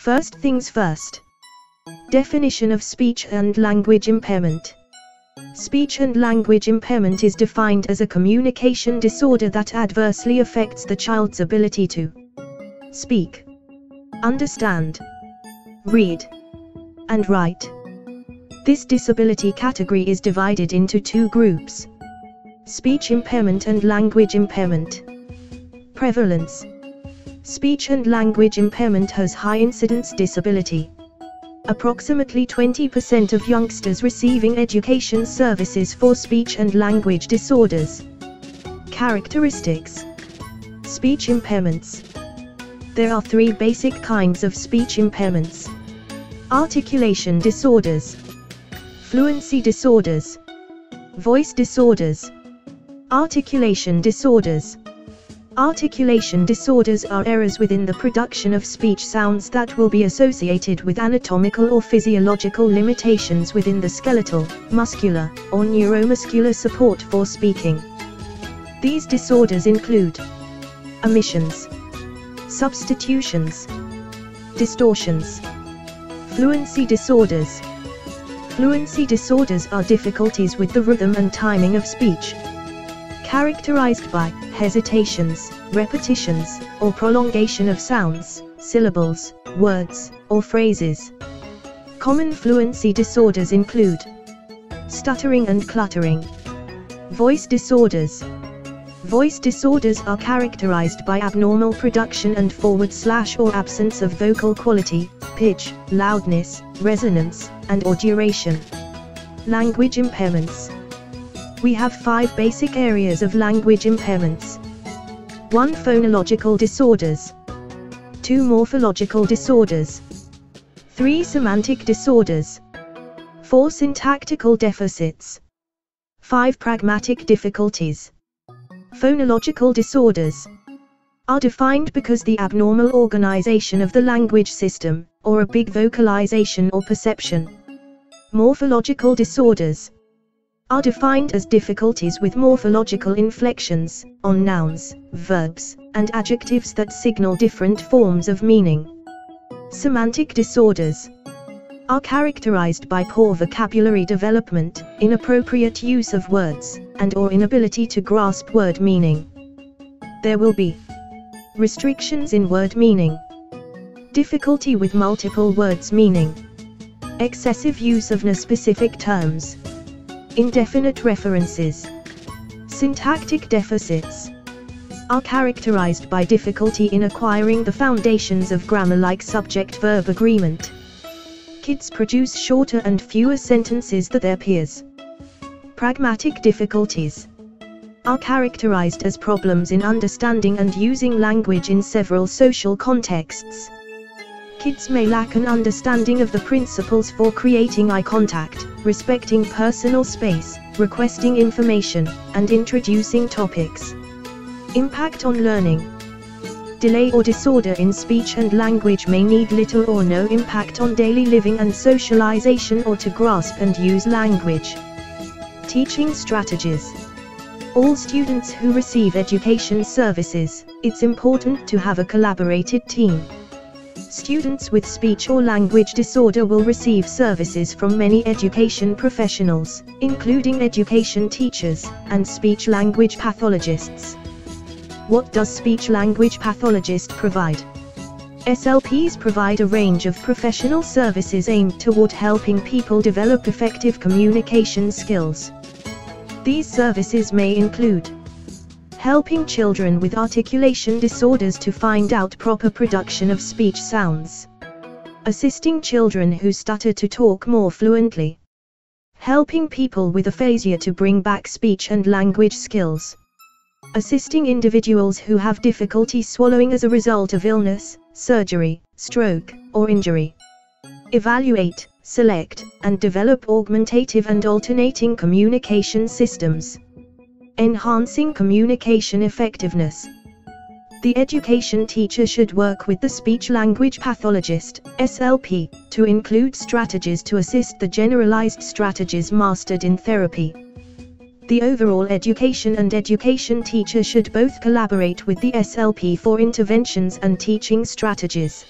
First things first. Definition of speech and language impairment. Speech and language impairment is defined as a communication disorder that adversely affects the child's ability to speak, understand, read, and write. This disability category is divided into two groups speech impairment and language impairment. Prevalence Speech and language impairment has high incidence disability. Approximately 20% of youngsters receiving education services for speech and language disorders. Characteristics Speech impairments. There are three basic kinds of speech impairments articulation disorders, fluency disorders, voice disorders, articulation disorders. Articulation disorders are errors within the production of speech sounds that will be associated with anatomical or physiological limitations within the skeletal, muscular, or neuromuscular support for speaking. These disorders include omissions, substitutions, distortions, fluency disorders. Fluency disorders are difficulties with the rhythm and timing of speech, characterized by hesitations, repetitions, or prolongation of sounds, syllables, words, or phrases. Common fluency disorders include stuttering and cluttering, voice disorders. Voice disorders are characterized by abnormal production and forward slash or absence of vocal quality, pitch, loudness, resonance, and or duration. Language impairments. We have five basic areas of language impairments. 1. Phonological disorders. 2. Morphological disorders. 3. Semantic disorders. 4. Syntactical deficits. 5. Pragmatic difficulties. Phonological disorders are defined because the abnormal organization of the language system, or a big vocalization or perception. Morphological disorders are defined as difficulties with morphological inflections, on nouns, verbs, and adjectives that signal different forms of meaning. Semantic disorders are characterized by poor vocabulary development, inappropriate use of words, and or inability to grasp word meaning. There will be restrictions in word meaning, difficulty with multiple words meaning, excessive use of specific terms, Indefinite references. Syntactic deficits are characterized by difficulty in acquiring the foundations of grammar like subject-verb agreement. Kids produce shorter and fewer sentences than their peers. Pragmatic difficulties are characterized as problems in understanding and using language in several social contexts. Kids may lack an understanding of the principles for creating eye contact, respecting personal space, requesting information, and introducing topics. Impact on learning. Delay or disorder in speech and language may need little or no impact on daily living and socialization or to grasp and use language. Teaching strategies. All students who receive education services, it's important to have a collaborated team. Students with speech or language disorder will receive services from many education professionals, including education teachers, and speech-language pathologists. What does speech-language pathologist provide? SLPs provide a range of professional services aimed toward helping people develop effective communication skills. These services may include helping children with articulation disorders to find out proper production of speech sounds. Assisting children who stutter to talk more fluently. Helping people with aphasia to bring back speech and language skills. Assisting individuals who have difficulty swallowing as a result of illness, surgery, stroke, or injury. Evaluate, select, and develop augmentative and alternating communication systems. Enhancing communication effectiveness. The education teacher should work with the speech-language pathologist, SLP, to include strategies to assist the generalized strategies mastered in therapy. The overall education and education teacher should both collaborate with the SLP for interventions and teaching strategies.